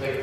like